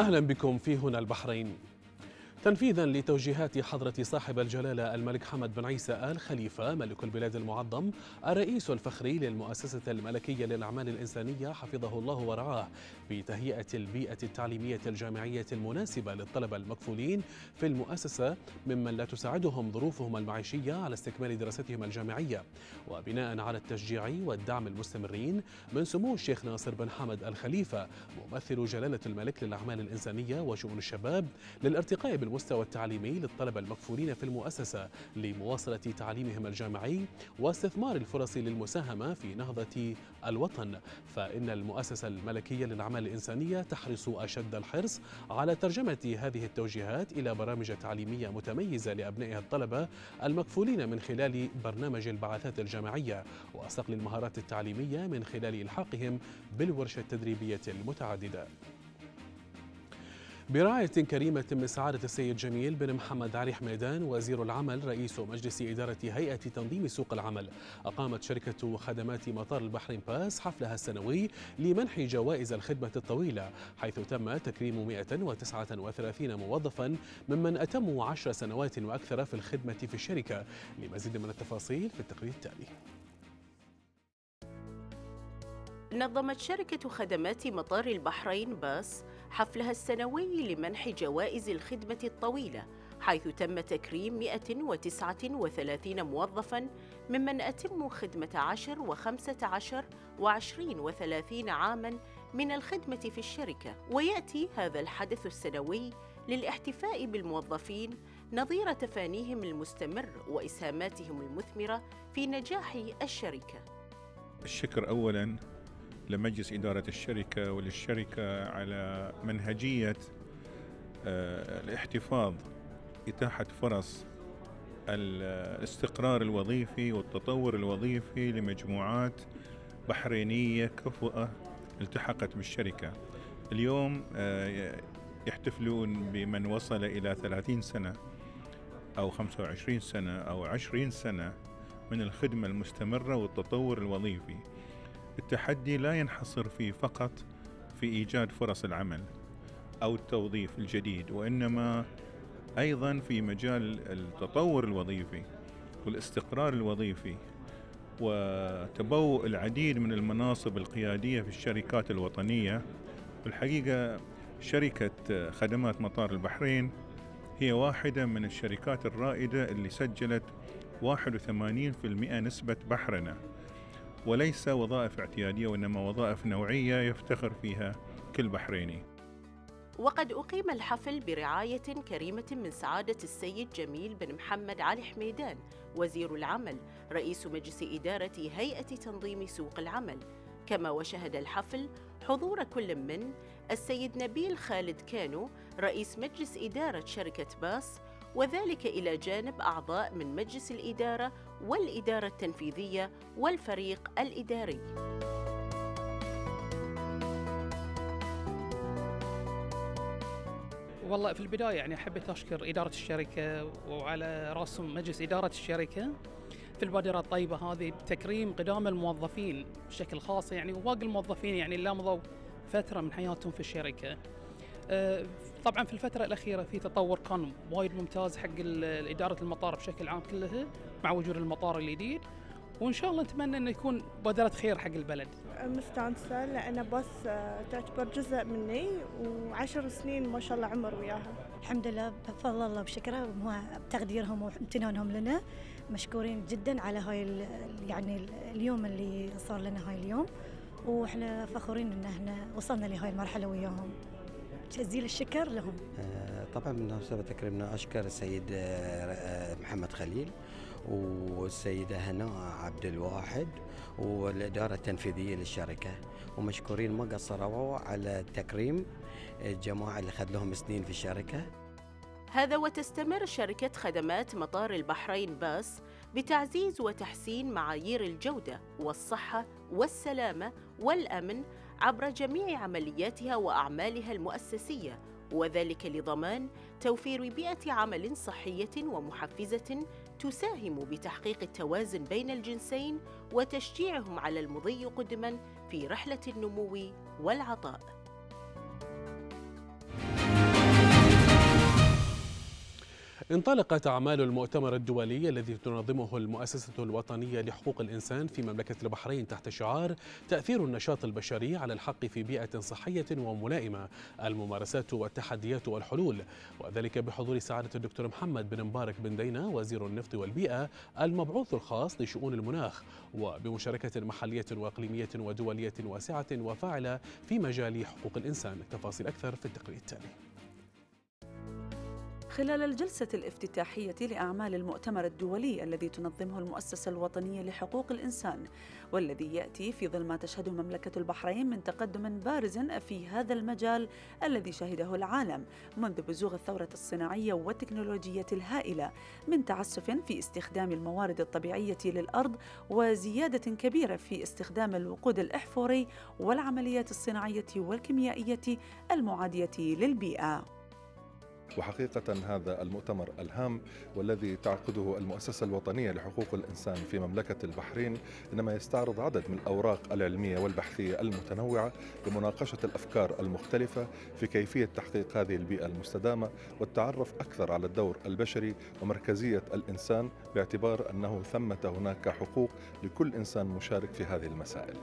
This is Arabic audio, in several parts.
أهلا بكم في هنا البحرين. تنفيذا لتوجيهات حضرة صاحب الجلالة الملك حمد بن عيسى آل خليفة ملك البلاد المعظم الرئيس الفخري للمؤسسة الملكية للأعمال الإنسانية حفظه الله ورعاه بتهيئة البيئة التعليمية الجامعية المناسبة للطلبة المكفولين في المؤسسة ممن لا تساعدهم ظروفهم المعيشية على استكمال دراستهم الجامعية. وبناء على التشجيع والدعم المستمرين من سمو الشيخ ناصر بن حمد الخليفة ممثل جلالة الملك للأعمال الإنسانية وشؤون الشباب للارتقاء بالمستوى التعليمي للطلبة المكفولين في المؤسسة لمواصلة تعليمهم الجامعي واستثمار الفرص للمساهمة في نهضة الوطن. فإن المؤسسة الملكية للأعمال الإنسانية تحرص أشد الحرص على ترجمة هذه التوجيهات إلى برامج تعليمية متميزة لأبنائها الطلبة المكفولين من خلال برنامج البعثات الجامعية وصقل المهارات التعليمية من خلال إلحاقهم بالورشة التدريبية المتعددة. برعاية كريمة من سعادة السيد جميل بن محمد علي حميدان وزير العمل رئيس مجلس إدارة هيئة تنظيم سوق العمل. أقامت شركة خدمات مطار البحرين باس حفلها السنوي لمنح جوائز الخدمة الطويلة حيث تم تكريم 139 موظفا ممن أتموا عشر سنوات وأكثر في الخدمة في الشركة. لمزيد من التفاصيل في التقرير التالي. نظمت شركة خدمات مطار البحرين باس حفلها السنوي لمنح جوائز الخدمة الطويلة حيث تم تكريم 139 موظفاً ممن أتموا خدمة عشر وخمسة عشر وعشرين وثلاثين عاماً من الخدمة في الشركة. ويأتي هذا الحدث السنوي للاحتفاء بالموظفين نظير تفانيهم المستمر وإسهاماتهم المثمرة في نجاح الشركة. الشكر أولاً لمجلس إدارة الشركة وللشركة على منهجية الاحتفاظ إتاحة فرص الاستقرار الوظيفي والتطور الوظيفي لمجموعات بحرينية كفؤة التحقت بالشركة. اليوم يحتفلون بمن وصل إلى 30 سنة أو 25 سنة أو 20 سنة من الخدمة المستمرة والتطور الوظيفي. التحدي لا ينحصر في فقط في إيجاد فرص العمل أو التوظيف الجديد وإنما أيضا في مجال التطور الوظيفي والاستقرار الوظيفي وتبوء العديد من المناصب القيادية في الشركات الوطنية. الحقيقة شركة خدمات مطار البحرين هي واحدة من الشركات الرائدة اللي سجلت 81% نسبة بحرنه وليس وظائف اعتيادية وإنما وظائف نوعية يفتخر فيها كل بحريني. وقد أقيم الحفل برعاية كريمة من سعادة السيد جميل بن محمد علي حميدان وزير العمل رئيس مجلس إدارة هيئة تنظيم سوق العمل. كما وشهد الحفل حضور كل من السيد نبيل خالد كانو رئيس مجلس إدارة شركة باس وذلك إلى جانب أعضاء من مجلس الإدارة والإدارة التنفيذية والفريق الإداري. والله في البداية يعني حبيت أشكر إدارة الشركة وعلى رأسهم مجلس إدارة الشركة في البادرة الطيبة هذه بتكريم قدام الموظفين بشكل خاص يعني وباقي الموظفين يعني اللي مضوا فترة من حياتهم في الشركة. طبعا في الفترة الأخيرة في تطور كان وايد ممتاز حق إدارة المطار بشكل عام كلها مع وجود المطار الجديد. وإن شاء الله نتمنى أنه يكون بادرة خير حق البلد. مستانسة لأن بس تعتبر جزء مني وعشر سنين ما شاء الله عمر وياها. الحمد لله بفضل الله وبشكره بتقديرهم وامتنانهم لنا. مشكورين جدا على هاي يعني اليوم اللي صار لنا هاي اليوم. وإحنا فخورين إن إحنا وصلنا لهاي المرحلة وياهم. جزيل الشكر لهم؟ طبعا بمناسبة تكريمنا أشكر السيد محمد خليل والسيدة هناء عبد الواحد والإدارة التنفيذية للشركة. ومشكورين ما قصروا على تكريم الجماعة اللي خذ لهم سنين في الشركة. هذا وتستمر شركة خدمات مطار البحرين باس بتعزيز وتحسين معايير الجودة والصحة والسلامة والأمن عبر جميع عملياتها وأعمالها المؤسسية وذلك لضمان توفير بيئة عمل صحية ومحفزة تساهم بتحقيق التوازن بين الجنسين وتشجيعهم على المضي قدما في رحلة النمو والعطاء. انطلقت أعمال المؤتمر الدولي الذي تنظمه المؤسسة الوطنية لحقوق الإنسان في مملكة البحرين تحت شعار تأثير النشاط البشري على الحق في بيئة صحية وملائمة الممارسات والتحديات والحلول. وذلك بحضور سعادة الدكتور محمد بن مبارك بن دينا وزير النفط والبيئة المبعوث الخاص لشؤون المناخ. وبمشاركة محلية وإقليمية ودولية واسعة وفاعلة في مجال حقوق الإنسان. تفاصيل أكثر في التقرير التالي. خلال الجلسة الافتتاحية لأعمال المؤتمر الدولي الذي تنظمه المؤسسة الوطنية لحقوق الإنسان والذي يأتي في ظل ما تشهده مملكة البحرين من تقدم بارز في هذا المجال الذي شهده العالم منذ بزوغ الثورة الصناعية والتكنولوجية الهائلة من تعسف في استخدام الموارد الطبيعية للأرض وزيادة كبيرة في استخدام الوقود الإحفوري والعمليات الصناعية والكيميائية المعادية للبيئة. وحقيقة هذا المؤتمر الهام والذي تعقده المؤسسة الوطنية لحقوق الإنسان في مملكة البحرين إنما يستعرض عدد من الأوراق العلمية والبحثية المتنوعة لمناقشة الأفكار المختلفة في كيفية تحقيق هذه البيئة المستدامة والتعرف أكثر على الدور البشري ومركزية الإنسان باعتبار أنه ثمة هناك حقوق لكل إنسان مشارك في هذه المسائل.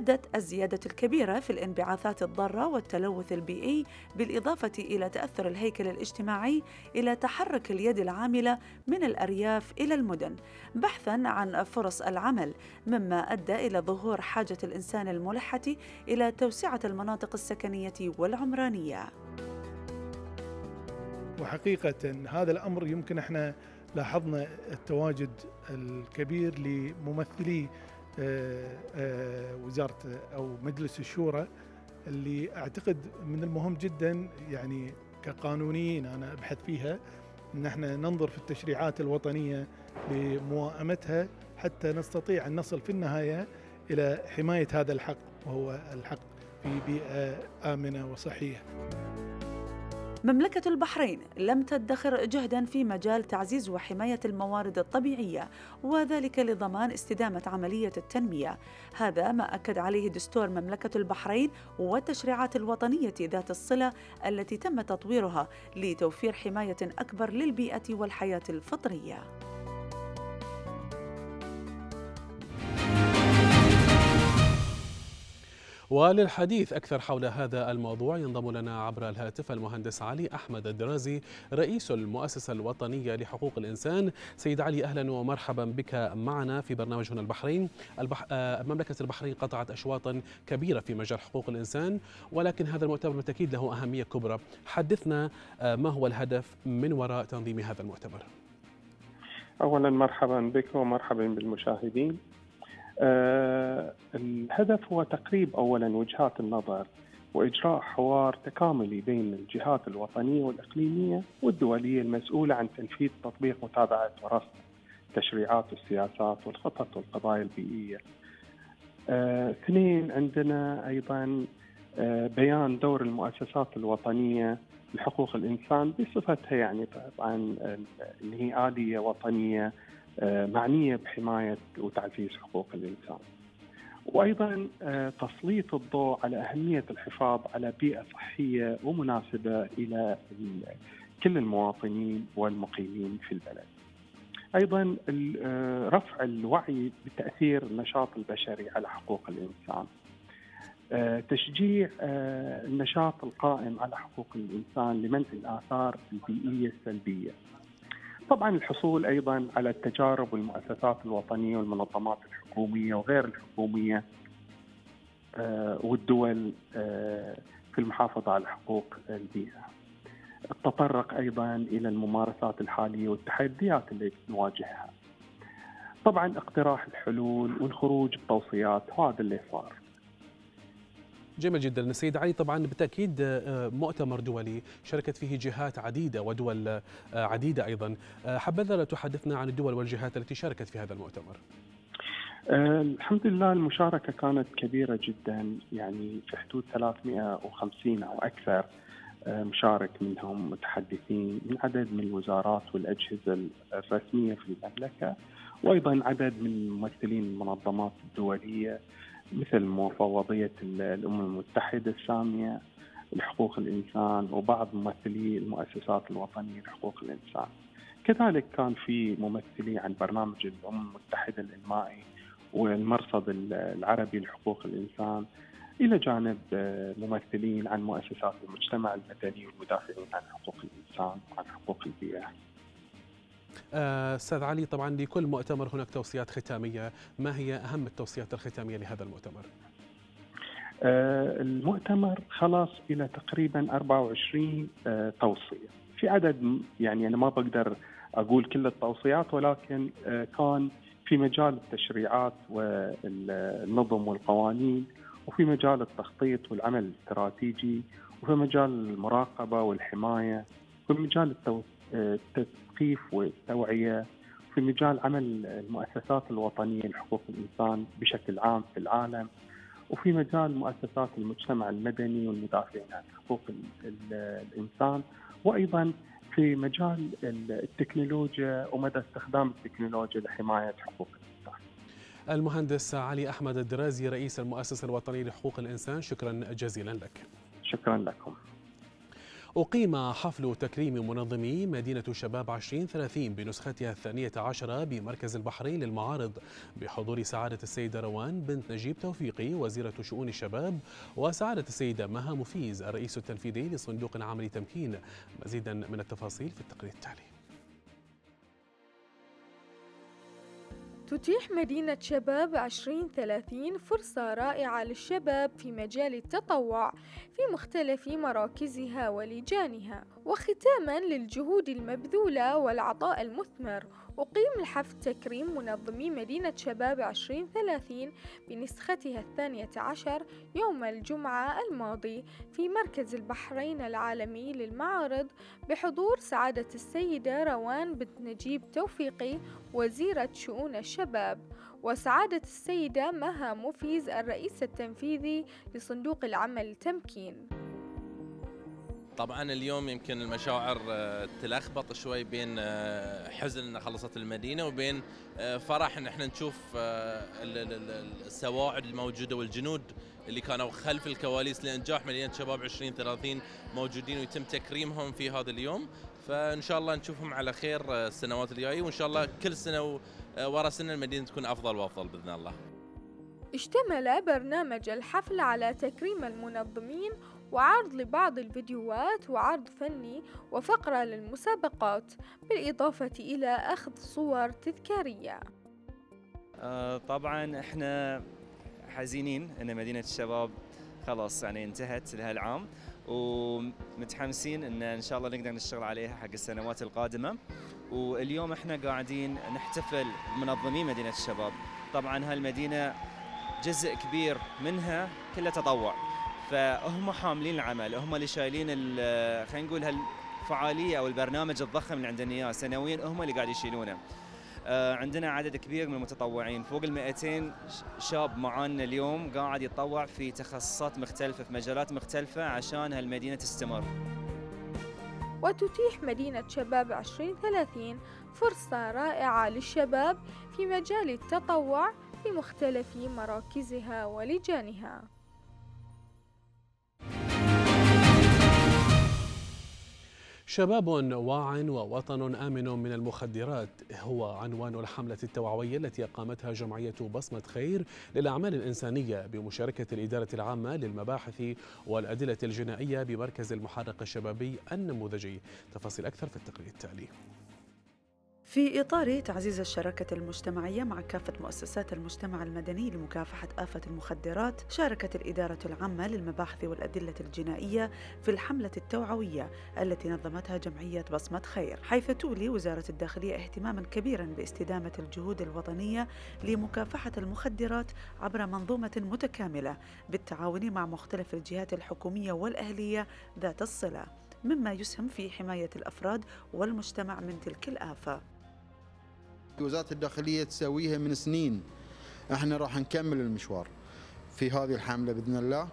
أدت الزيادة الكبيرة في الانبعاثات الضارة والتلوث البيئي بالإضافة إلى تأثر الهيكل الاجتماعي إلى تحرك اليد العاملة من الأرياف إلى المدن. بحثا عن فرص العمل مما أدى إلى ظهور حاجة الإنسان الملحة إلى توسعة المناطق السكنية والعمرانية. وحقيقة هذا الأمر يمكن إحنا لاحظنا التواجد الكبير لممثلي وزارة أو مجلس الشورى اللي أعتقد من المهم جدا يعني كقانونيين أنا أبحث فيها إن إحنا ننظر في التشريعات الوطنية لموائمتها حتى نستطيع أن نصل في النهاية إلى حماية هذا الحق وهو الحق في بيئة آمنة وصحيه. مملكة البحرين لم تدخر جهدا في مجال تعزيز وحماية الموارد الطبيعية وذلك لضمان استدامة عملية التنمية. هذا ما أكد عليه دستور مملكة البحرين والتشريعات الوطنية ذات الصلة التي تم تطويرها لتوفير حماية أكبر للبيئة والحياة الفطرية. وللحديث أكثر حول هذا الموضوع ينضم لنا عبر الهاتف المهندس علي أحمد الدرازي رئيس المؤسسة الوطنية لحقوق الإنسان. سيد علي أهلا ومرحبا بك معنا في برنامج هنا البحرين. البح... آه، مملكة البحرين قطعت أشواطا كبيرة في مجال حقوق الإنسان ولكن هذا المؤتمر بالتأكيد له أهمية كبرى. حدثنا آه، ما هو الهدف من وراء تنظيم هذا المؤتمر؟ أولا مرحبا بك ومرحبا بالمشاهدين. الهدف هو تقريب اولا وجهات النظر وإجراء حوار تكاملي بين الجهات الوطنية والإقليمية والدولية المسؤولة عن تنفيذ تطبيق متابعة ورصد التشريعات والسياسات والخطط والقضايا البيئية. آه، اثنين عندنا أيضا آه، بيان دور المؤسسات الوطنية لحقوق الإنسان بصفتها يعني طبعا اللي هي اليه وطنية آه، معنية بحماية وتعزيز حقوق الإنسان. وأيضا آه، تسليط الضوء على أهمية الحفاظ على بيئة صحية ومناسبة إلى كل المواطنين والمقيمين في البلد. أيضا آه، رفع الوعي بتأثير النشاط البشري على حقوق الإنسان. تشجيع النشاط القائم على حقوق الإنسان لمنع الآثار البيئية السلبية. طبعا الحصول أيضا على التجارب والمؤسسات الوطنية والمنظمات الحكومية وغير الحكومية آه، والدول آه، في المحافظة على حقوق البيئة. التطرق أيضا إلى الممارسات الحالية والتحديات اللي نواجهها. طبعا اقتراح الحلول والخروج بتوصيات وهذا اللي صار. جميل جدا. سيد علي طبعا بالتأكيد آه، مؤتمر دولي شاركت فيه جهات عديدة ودول آه، عديدة أيضا. آه، حبذا لا تحدثنا عن الدول والجهات التي شاركت في هذا المؤتمر. الحمد لله المشاركة كانت كبيرة جدا. يعني في حدود 350 أو أكثر مشارك منهم متحدثين من عدد من الوزارات والأجهزة الرسمية في المملكة وأيضا عدد من ممثلين المنظمات الدولية. مثل مفوضية الأمم المتحدة السامية لحقوق الإنسان وبعض ممثلي المؤسسات الوطنية لحقوق الإنسان. كذلك كان في ممثلي عن برنامج الأمم المتحدة الإنمائي والمرصد العربي لحقوق الإنسان إلى جانب آه، ممثلين عن مؤسسات المجتمع المدني والمدافعين عن حقوق الإنسان وعن حقوق البيئة. أستاذ علي طبعا لكل مؤتمر هناك توصيات ختامية، ما هي أهم التوصيات الختامية لهذا المؤتمر؟ آه، المؤتمر خلص إلى تقريبا 24 آه، توصية، في عدد يعني أنا ما بقدر أقول كل التوصيات ولكن كان في مجال التشريعات والنظم والقوانين وفي مجال التخطيط والعمل الاستراتيجي وفي مجال المراقبة والحماية وفي مجال التثقيف والتوعية في مجال عمل المؤسسات الوطنية لحقوق الإنسان بشكل عام في العالم وفي مجال مؤسسات المجتمع المدني والمدافعين عن حقوق الإنسان وأيضا في مجال التكنولوجيا ومدى استخدام التكنولوجيا لحماية حقوق الإنسان. المهندس علي أحمد الدرازي رئيس المؤسسة الوطنية لحقوق الإنسان شكرا جزيلا لك. شكرا لكم. أقيم حفل تكريم منظمي مدينة شباب 2030 بنسختها الثانية عشرة بمركز البحرين للمعارض بحضور سعادة السيدة روان بنت نجيب توفيقي وزيرة شؤون الشباب وسعادة السيدة مها مفيز الرئيس التنفيذي لصندوق عمل تمكين. مزيدا من التفاصيل في التقرير التالي. تتيح مدينة شباب 2030 فرصة رائعة للشباب في مجال التطوع في مختلف مراكزها ولجانها. وختاما للجهود المبذولة والعطاء المثمر. أقيم الحفل تكريم منظمي مدينة شباب 2030 بنسختها الثانية عشر يوم الجمعة الماضي في مركز البحرين العالمي للمعارض بحضور سعادة السيدة روان بنت نجيب توفيقي وزيرة شؤون الشباب وسعادة السيدة مها مفيز الرئيس التنفيذي لصندوق العمل تمكين. طبعا اليوم يمكن المشاعر آه، تلخبط شوي بين آه، حزن ان خلصت المدينة وبين آه، فرح إن إحنا نشوف السواعد الموجودة والجنود اللي كانوا خلف الكواليس لإنجاح مدينه شباب 2030 موجودين ويتم تكريمهم في هذا اليوم فإن شاء الله نشوفهم على خير السنوات الجاية وإن شاء الله كل سنة ورا سنة المدينة تكون أفضل وأفضل بإذن الله. اشتمل برنامج الحفل على تكريم المنظمين وعرض لبعض الفيديوهات وعرض فني وفقرة للمسابقات بالإضافة إلى أخذ صور تذكارية. آه طبعا إحنا حزينين إن مدينة الشباب خلاص يعني انتهت لهالعام ومتحمسين إن إن شاء الله نقدر نشتغل عليها حق السنوات القادمة. واليوم إحنا قاعدين نحتفل بمنظمي مدينة الشباب. طبعا هالمدينة جزء كبير منها كله تطوع. فهم حاملين العمل هم اللي شايلين خلينا نقول هالفعالية أو البرنامج الضخم اللي عندنا إياه. سنويا هم اللي قاعد يشيلونه. آه، عندنا عدد كبير من المتطوعين. فوق ال 200 شاب معانا اليوم قاعد يتطوع في تخصصات مختلفة في مجالات مختلفة عشان هالمدينة تستمر. وتتيح مدينة شباب 2030 فرصة رائعة للشباب في مجال التطوع في مختلف مراكزها ولجانها. شباب واع ووطن آمن من المخدرات هو عنوان الحملة التوعوية التي أقامتها جمعية بصمة خير للأعمال الإنسانية بمشاركة الإدارة العامة للمباحث والأدلة الجنائية بمركز المحرق الشبابي النموذجي. تفاصيل أكثر في التقرير التالي. في إطار تعزيز الشراكة المجتمعية مع كافة مؤسسات المجتمع المدني لمكافحة آفة المخدرات شاركت الإدارة العامة للمباحث والأدلة الجنائية في الحملة التوعوية التي نظمتها جمعية بصمة خير حيث تولي وزارة الداخلية اهتماما كبيرا باستدامة الجهود الوطنية لمكافحة المخدرات عبر منظومة متكاملة بالتعاون مع مختلف الجهات الحكومية والأهلية ذات الصلة مما يسهم في حماية الأفراد والمجتمع من تلك الآفة. وزاره الداخلية تسويها من سنين. إحنا راح نكمل المشوار. في هذه الحملة بإذن الله.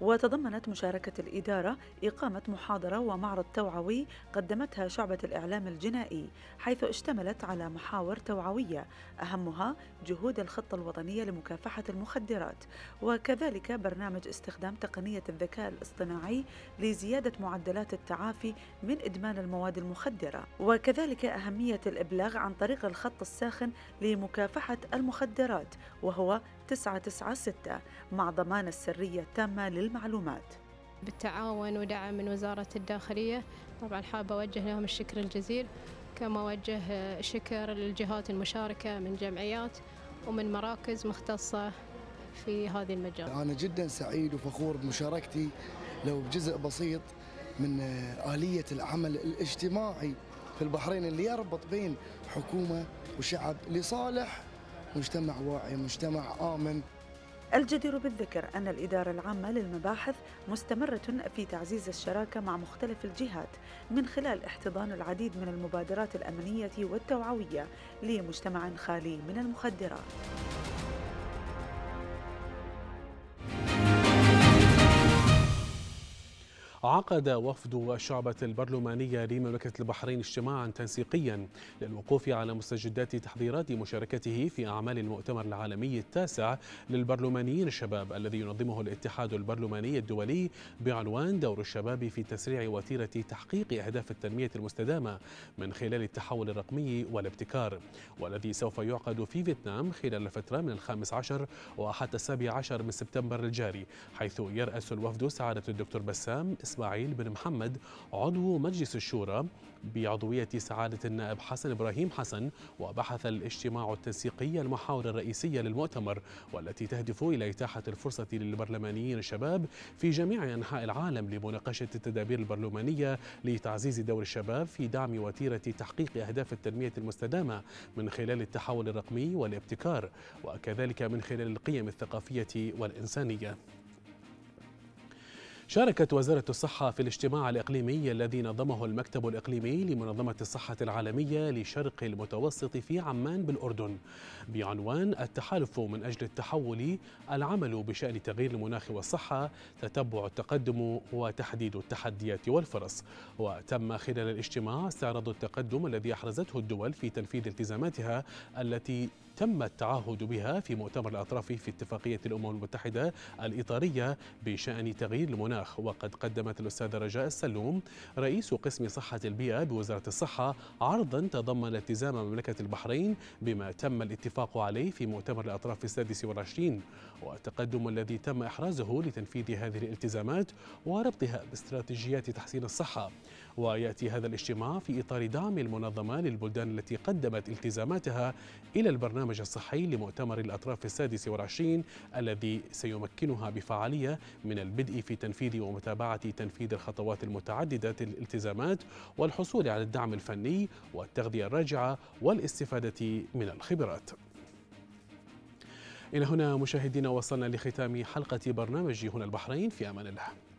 وتضمنت مشاركة الإدارة إقامة محاضرة ومعرض توعوي قدمتها شعبة الإعلام الجنائي حيث اشتملت على محاور توعوية أهمها جهود الخطة الوطنية لمكافحة المخدرات. وكذلك برنامج استخدام تقنية الذكاء الاصطناعي لزيادة معدلات التعافي من إدمان المواد المخدرة. وكذلك أهمية الإبلاغ عن طريق الخط الساخن لمكافحة المخدرات وهو 996 مع ضمان السرية التامة للمعلومات. بالتعاون ودعم من وزارة الداخلية. طبعا حابة أوجه لهم الشكر الجزيل كما أوجه شكر للجهات المشاركة من جمعيات ومن مراكز مختصة في هذه المجال. أنا جدا سعيد وفخور بمشاركتي لو بجزء بسيط من آلية العمل الاجتماعي في البحرين اللي يربط بين حكومة وشعب لصالح مجتمع واعي مجتمع آمن الجدير بالذكر أن الإدارة العامة للمباحث مستمرة في تعزيز الشراكة مع مختلف الجهات من خلال احتضان العديد من المبادرات الأمنية والتوعوية لمجتمع خالي من المخدرات. عقد وفد الشعبة البرلمانية لمملكة البحرين اجتماعا تنسيقيا للوقوف على مستجدات تحضيرات مشاركته في أعمال المؤتمر العالمي التاسع للبرلمانيين الشباب الذي ينظمه الاتحاد البرلماني الدولي بعنوان دور الشباب في تسريع وتيرة تحقيق أهداف التنمية المستدامة من خلال التحول الرقمي والابتكار والذي سوف يعقد في فيتنام خلال الفترة من الخامس عشر وحتى السابع عشر من سبتمبر الجاري حيث يرأس الوفد سعادة الدكتور بسام إسماعيل بن محمد عضو مجلس الشورى بعضوية سعادة النائب حسن إبراهيم حسن وبحث الاجتماع التنسيقي المحاور الرئيسية للمؤتمر والتي تهدف إلى إتاحة الفرصة للبرلمانيين الشباب في جميع أنحاء العالم لمناقشة التدابير البرلمانية لتعزيز دور الشباب في دعم وتيرة تحقيق أهداف التنمية المستدامة من خلال التحول الرقمي والابتكار وكذلك من خلال القيم الثقافية والإنسانية. شاركت وزارة الصحة في الاجتماع الإقليمي الذي نظمه المكتب الإقليمي لمنظمة الصحة العالمية لشرق المتوسط في عمان بالأردن بعنوان التحالف من أجل التحول العمل بشأن تغيير المناخ والصحة تتبع التقدم وتحديد التحديات والفرص. وتم خلال الاجتماع استعراض التقدم الذي أحرزته الدول في تنفيذ التزاماتها التي تم التعهد بها في مؤتمر الأطراف في اتفاقية الأمم المتحدة الإطارية بشأن تغيير المناخ. وقد قدمت الأستاذة رجاء السلوم رئيس قسم صحة البيئة بوزارة الصحة عرضا تضمن التزام مملكة البحرين بما تم الاتفاق عليه في مؤتمر الأطراف السادس والعشرين. والتقدم الذي تم إحرازه لتنفيذ هذه الالتزامات وربطها باستراتيجيات تحسين الصحة. ويأتي هذا الاجتماع في إطار دعم المنظمة للبلدان التي قدمت التزاماتها إلى البرنامج الصحي لمؤتمر الأطراف السادس والعشرين الذي سيمكنها بفعالية من البدء في تنفيذ ومتابعة تنفيذ الخطوات المتعددة الالتزامات والحصول على الدعم الفني والتغذية الراجعة والاستفادة من الخبرات. إلى هنا مشاهدينا وصلنا لختام حلقة برنامج هنا البحرين. في أمان الله.